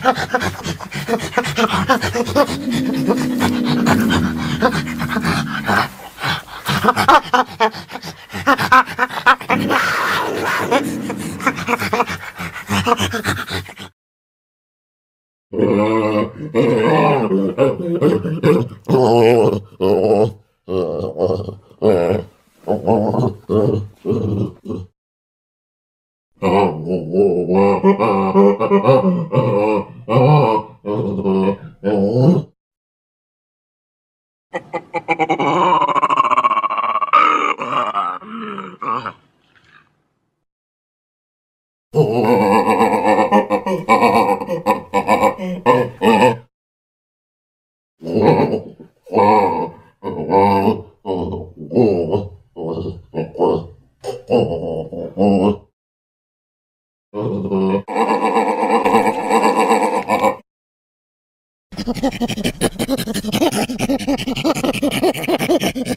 Ha ha ha! Oh, あ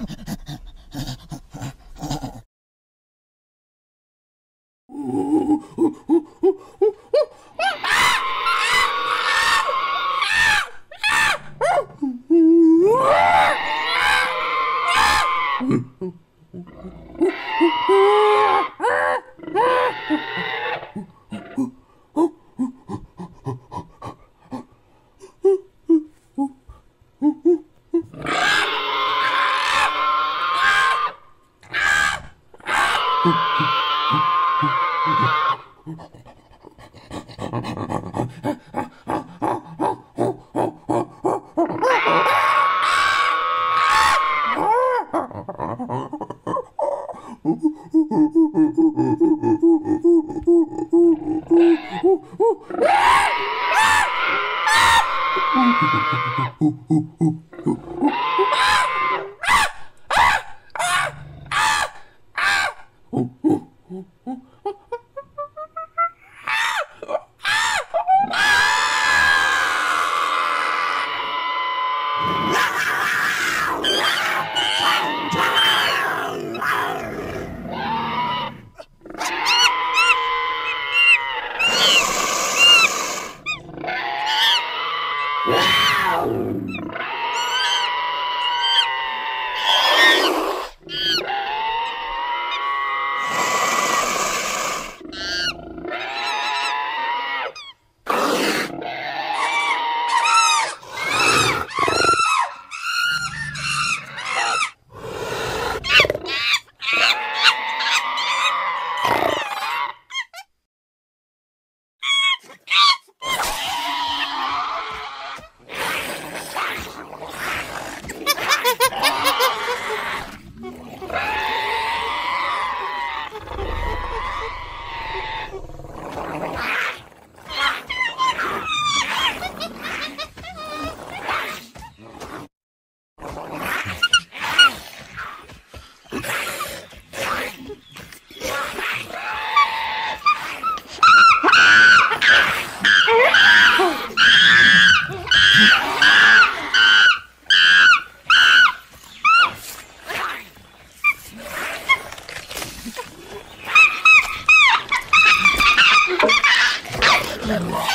Wow. Bedrock.